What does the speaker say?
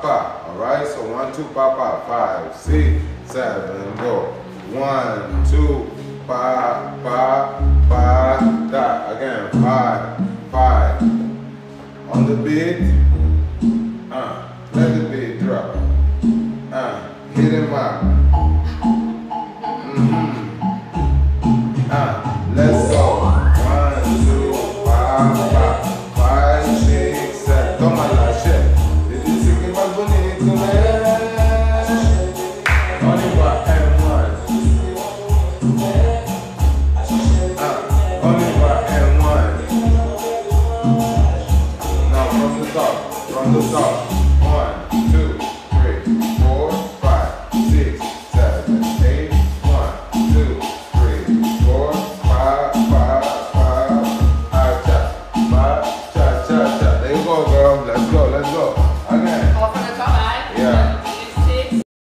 Pa, alright? So one, two, pa, pa, five, six, seven, go. One, two, pa, pa, pa, da. Again, five, five. On the beat, uh, let the beat drop. Uh, hit him up. Mm-hmm. Uh, top, from the top, on.